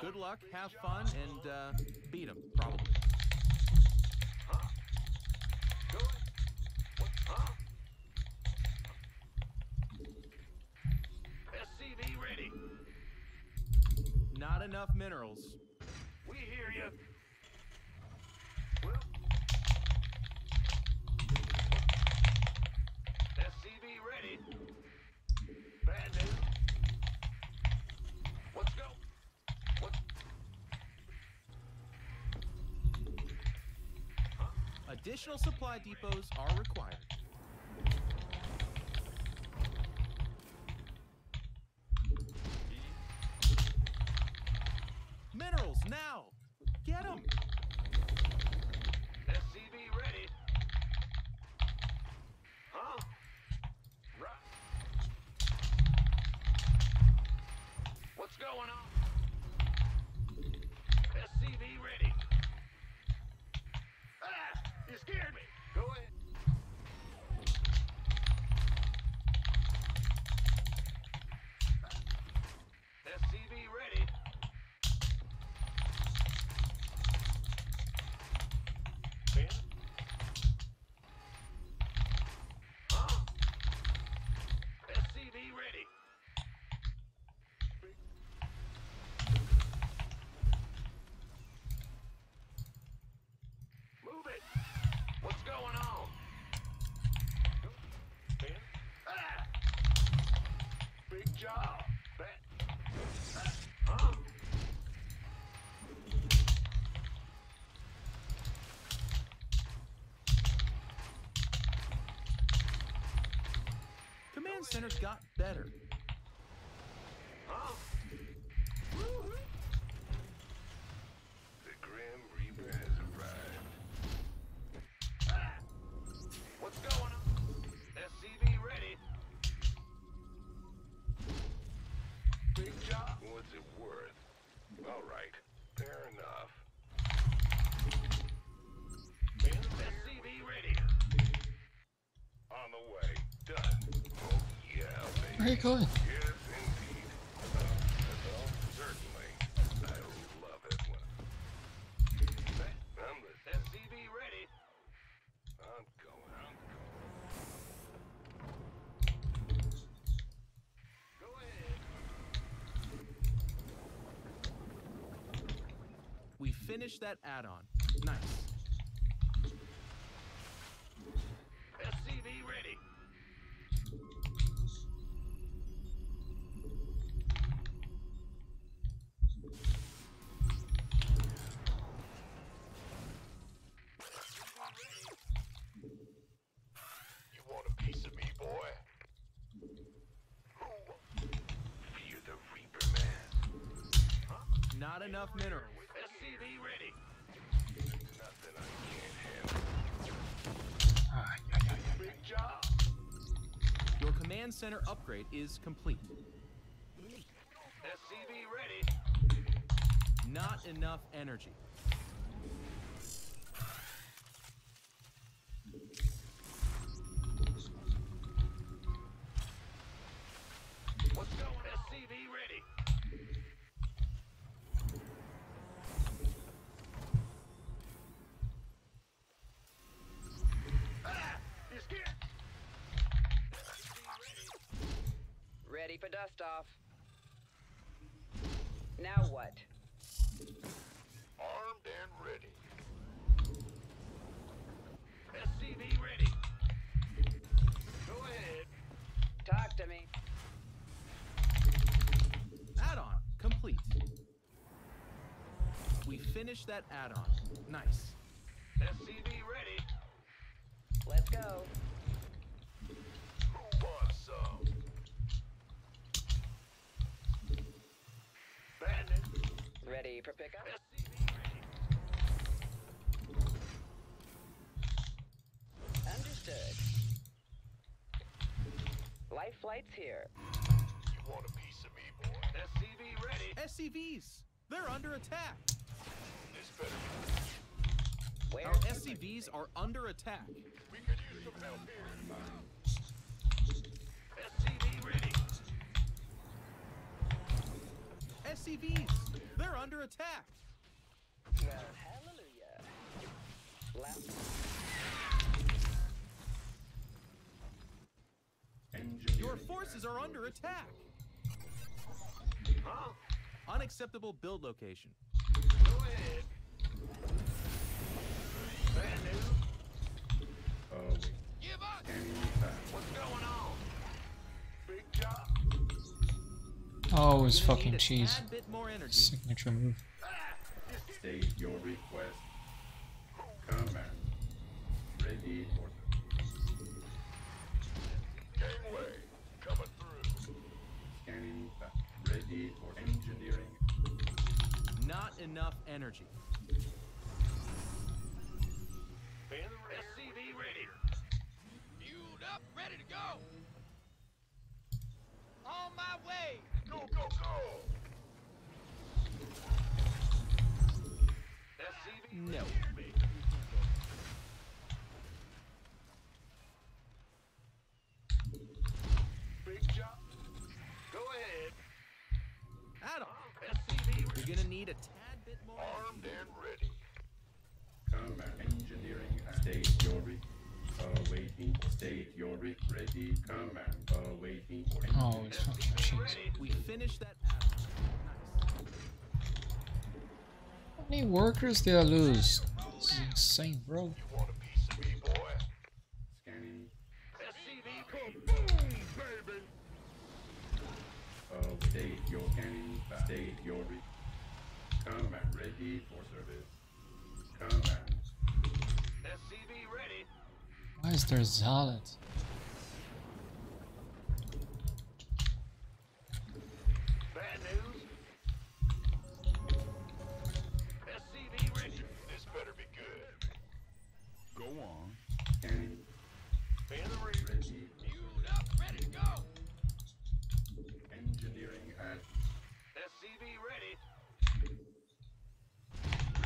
Good luck, have fun, and uh, beat him, probably. Huh? What? Huh? SCV ready. Not enough minerals. We hear you. Well. SCV ready. Bad news. Let's go. What? Additional supply depots are required. Command center's got better. Are you going? Yes, indeed. Certainly. I love it when... I'm the... SCV ready. I'm going. I'm Go ahead. We finished that add-on. Nice. Not minerals. SCV ready. Nothing I can't handle. Ah, yeah, yeah, yeah. Big job. Your command center upgrade is complete. SCV ready. Not enough energy. Ready for dust off. Now what? Armed and ready. SCV ready. Go ahead. Talk to me. Add-on complete. We finished that add-on. Nice. SCV ready. Let's go. Ready for pickup? SCV ready. Understood. Life flight's here. You want a piece of me, boy? SCV ready. SCVs! They're under attack! This better be. Where? Our SCVs are under attack. We could use some help here. SCV ready. SCVs! They're under attack. Hallelujah. Last Your forces are under attack. Huh? Unacceptable build location. Go ahead. Oh, job. Always Gonna fucking cheese. tad bit more energy. Signature move. State your request. Command. Ready for Gangway. Coming through. scanning. Ready for engineering. Not enough energy. In the rear. SCV ready. Fueled up, ready to go. On my way. Go, ahead. Add-on. You're gonna need a tad bit more. Armed and ready. Command engineering. State your. Awaiting. State your re. Ready. Command. Awaiting for Always fucking cheese. We finished that How many workers did I lose? This is insane, bro. You want a piece of me, boy? scanning. SCV boom, baby. Uh, state your scanning. State your re. Command. Ready for service. Command. Why is there Zealot? Bad news. SCV ready. This better be good. Go on. Scanning. In the rear. Ready. Fueled up, ready to go. Engineering at. SCV ready.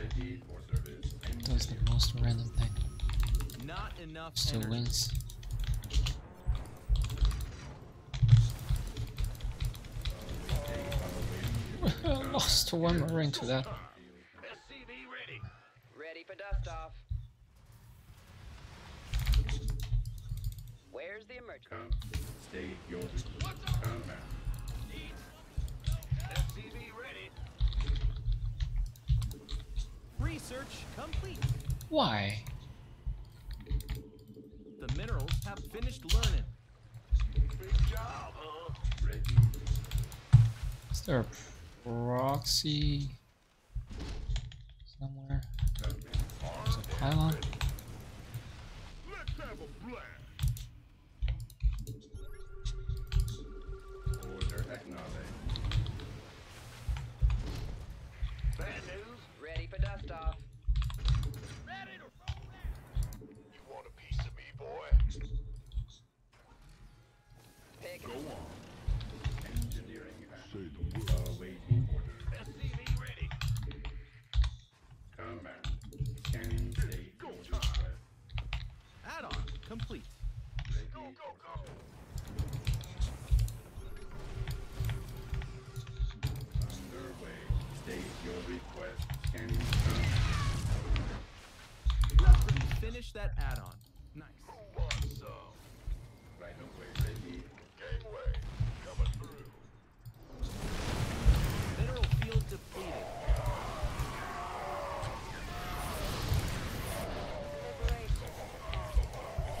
Ready for service. Does the most random thing. Not enough Still energy. wins. Lost one marine to that.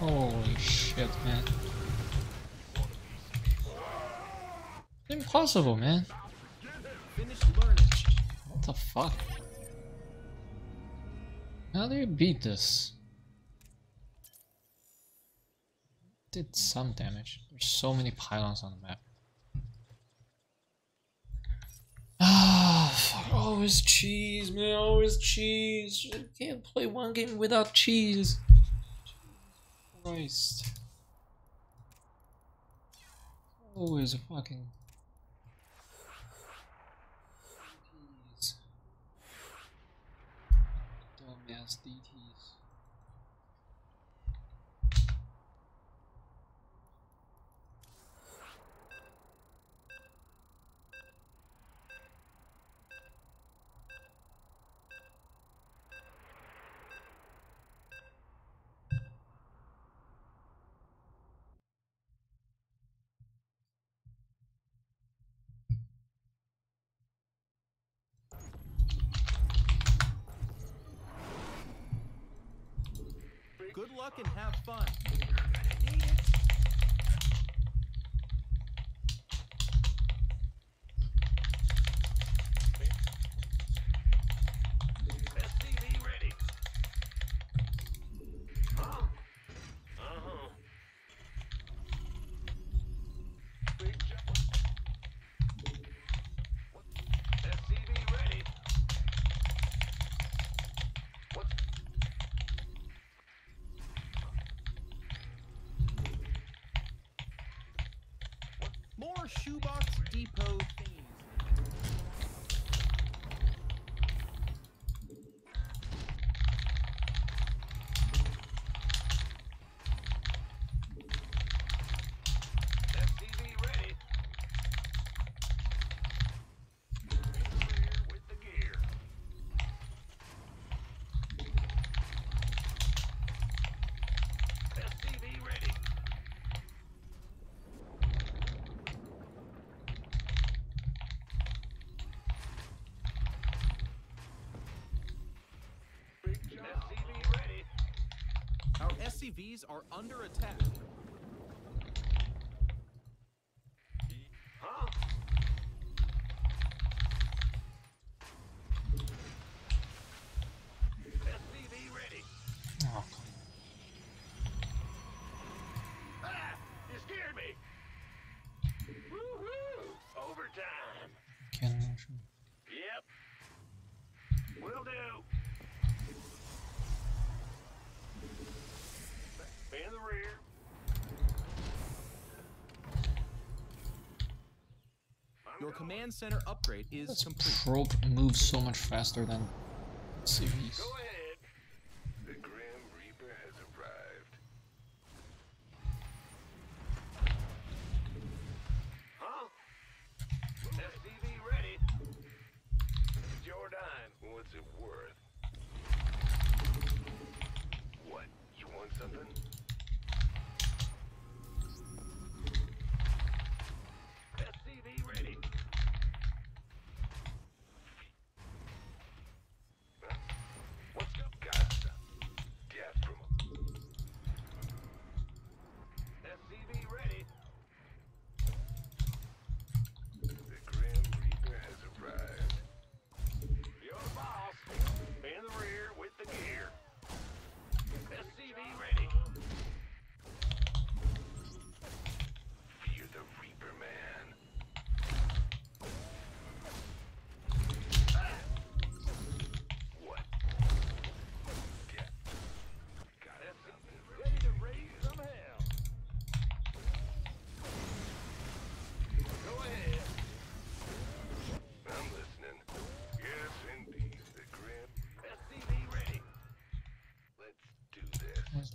Holy shit, man. Impossible, man. What the fuck? How do you beat this? Did some damage. There's so many pylons on the map. Ah. Always cheese, man. Always cheese. I can't play one game without cheese. Christ. Always a fucking. Cheese. Dumbass Good luck and have fun. more Shoebox Depot themed. are under attack. Your command center upgrade is this complete. probe moves so much faster than CVs.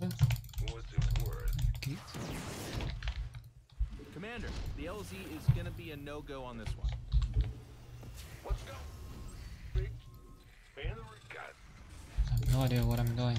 Okay. Commander, the LZ is gonna be a no-go on this one. I have no idea what I'm doing.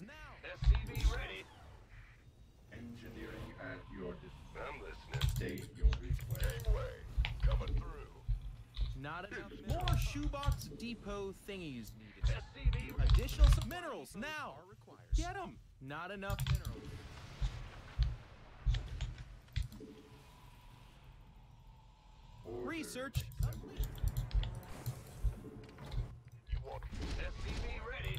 ahead. Minerals now. SCV ready. Engineering at your dis- state your request. Gangway. Coming through. Not enough. More shoebox depot thingies needed. SCV. Additional minerals now. Get them. Not enough minerals. Order Research. You want SCV ready.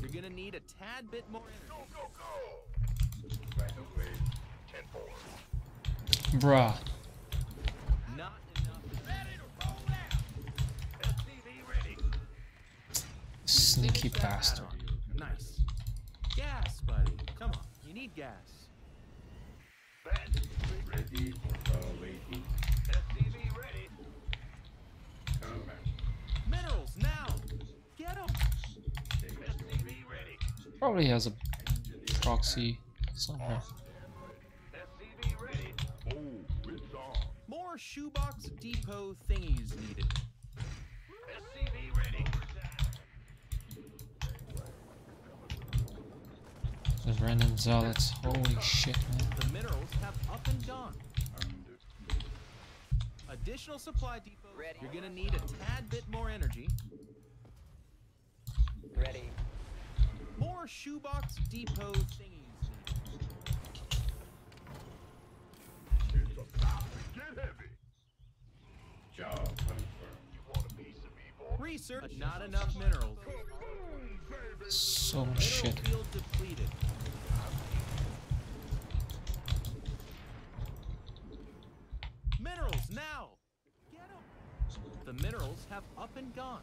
You're gonna need a tad bit more Go, energy. go, go. right away. 10 4. Bruh. Not enough. Ready to roll out. SCV ready. Sneaky Finish bastard. Nice. Gas, buddy. Come on. You need gas. Bat. Ready for awaiting SCV ready. combat. Minerals now. Get them. State your SCV ready. Probably has a proxy somewhere. SCV ready. Oh, it's on. More shoebox depot thingies needed. SCV ready. There's random zealots. Holy shit, man. The minerals have up and gone. Additional supply depot. Ready. You're gonna need a tad bit more energy. Ready. More shoebox depot thingies. It's about to get heavy. job confirmed. You want a piece of me, boy? Research. Not enough minerals. Boom. So Mineral shit. field depleted. Minerals now. Get 'em. The minerals have up and gone.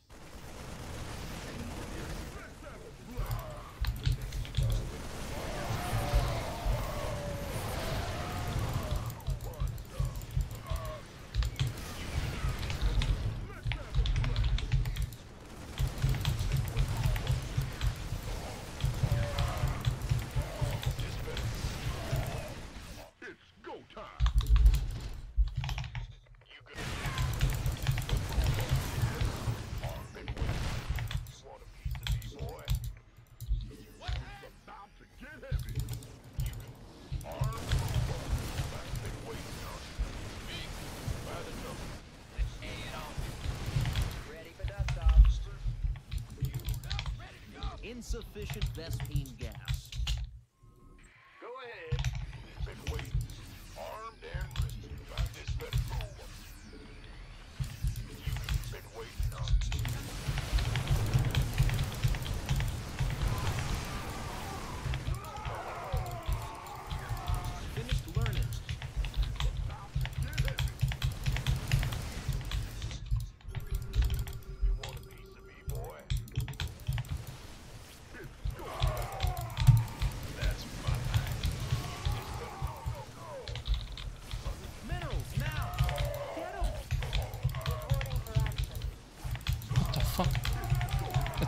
Insufficient Vespene gas.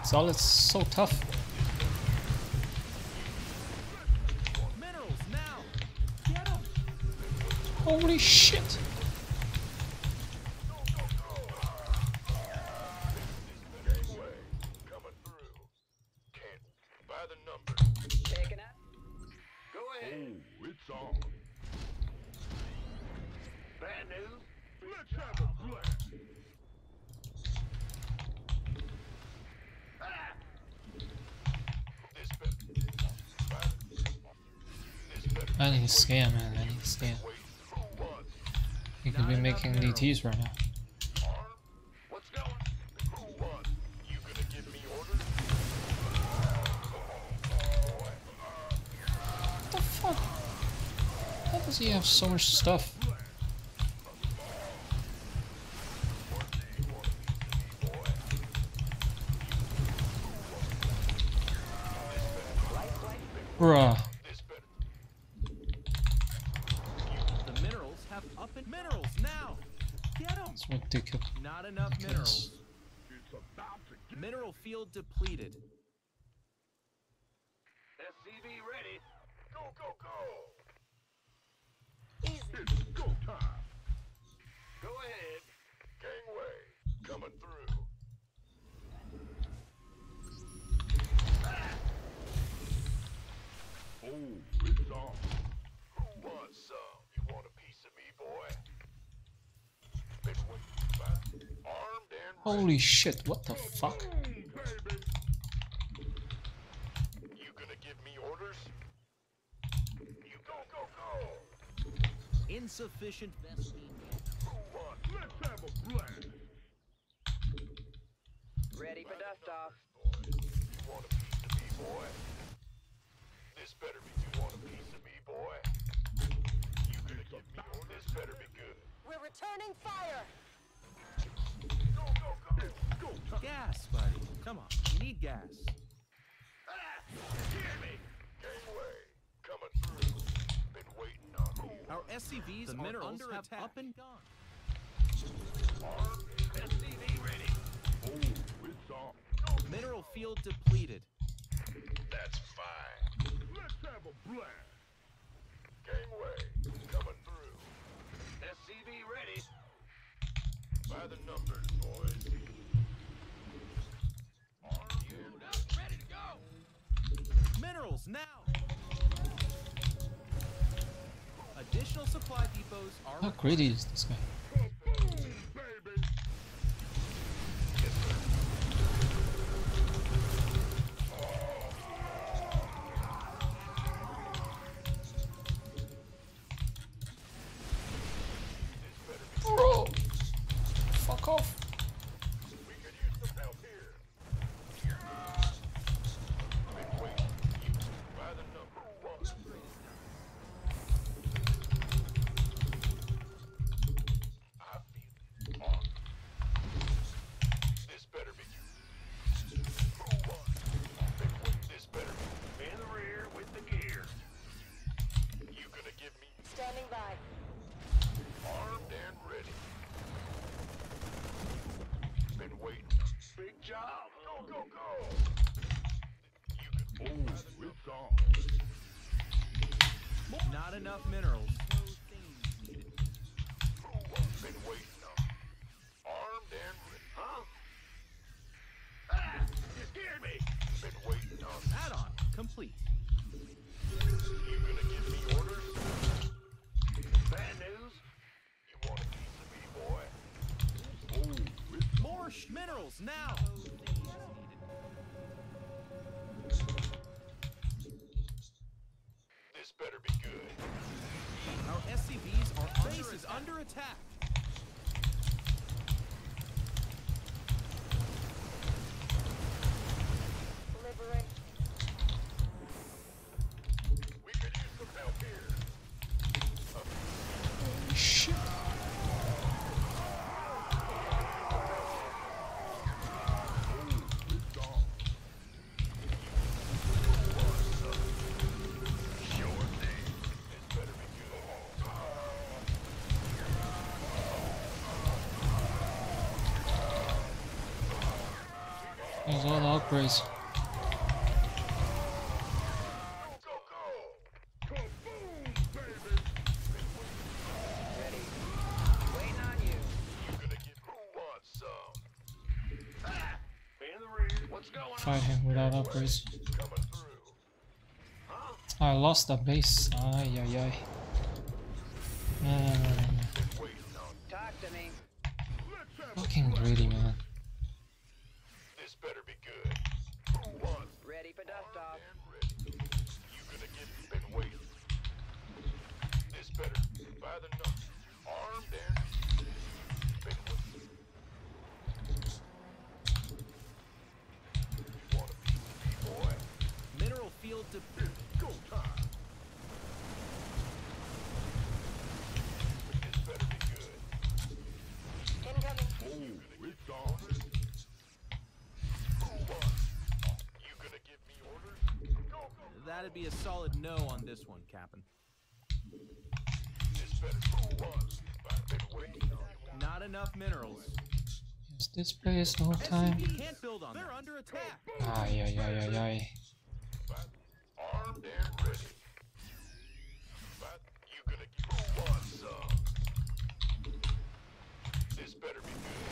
It's so tough. Holy shit. Give me orders? What the fuck? How does he have so much stuff? Holy shit, what the fuck? You gonna give me orders? You go, go, go. Insufficient vesting. Ready for dust off. This better be you want a piece of me, boy. You gonna give me? This better be good. We're returning fire! Gas, buddy. Come on. You need gas. Hear me. Gangway coming through. Been waiting on who? Our SCVs the are under have attack. up and gone. Armed. SCV ready. Oh, it's on. Go. Mineral field depleted. That's fine. Let's have a blast. Gangway coming through. SCV ready. By the numbers, boys. Armed and Up, ready to go. Minerals now. Additional supply depots are How greedy is this guy? Not enough minerals. Been waiting on. Armed and ready. Huh? You scared me. Been waiting on. Add-on complete. You gonna give me orders? Bad news? You want a piece of me, boy? More minerals now. Attack. Rear. What's going on? Fight him without upgrades. Coming through. Huh? I lost the base. Ay, ay, ay. No, no, no, no, no. Talk to me. Fucking greedy, man. This better be good. Who wants Ready for dust off. and ready? You gonna get been waiting. This better by the nuts. Armed and been waiting. You want a piece of me, boy? Mineral field to Go time. This better be good. Incoming. Oh, it's on. Who wants? You gonna give me orders? Go, go. That'd be a solid no on this one, Captain. This better who wants? I've been waiting on you. Not enough minerals. Use this base the whole time. SCP can't build on. They're under attack. Ay, ay, ay, ay, ay. Armed and ready. But you gonna who wants some? This better be good.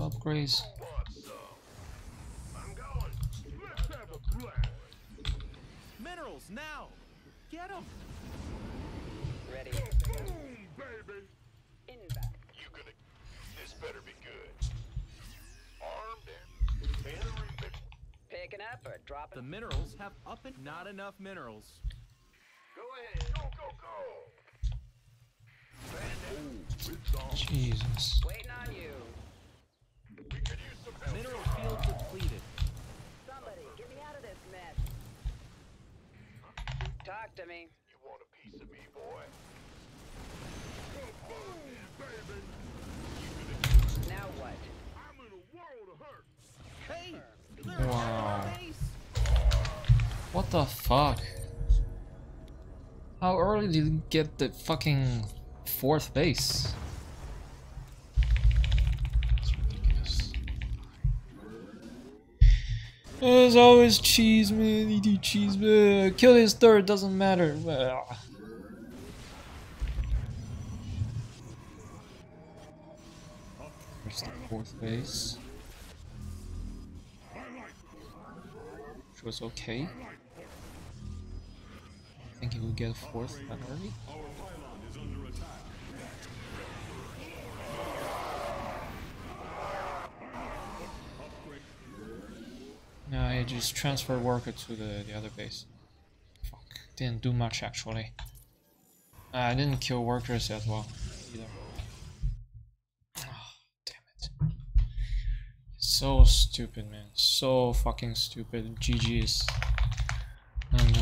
A blast. Minerals now. Get them. Ready. Boom, baby. Inbound. You gonna? This better be good. Armed and entering the Picking up or dropping? The minerals have up and not enough minerals. Go ahead. Go go go. It's on. Jesus. Waiting on you. We could use some help. Mineral field depleted. Somebody, get me out of this mess. Talk to me. You want a piece of me, boy? Boom, baby. Now what? I'm in a world of hurt. Hey, they're Wow. at our base. What the fuck? How early did you get the fucking fourth base? There's always cheese, man. Eat cheese, man. Kill his third, doesn't matter. Ugh. Where's the fourth base? Which was okay. I think he would get a fourth that early. No, Just transfer worker to the, the other base. Fuck. Didn't do much actually. Uh, I didn't kill workers as well either. Ah, damn it. So stupid, man. So fucking stupid. GG's. And, uh,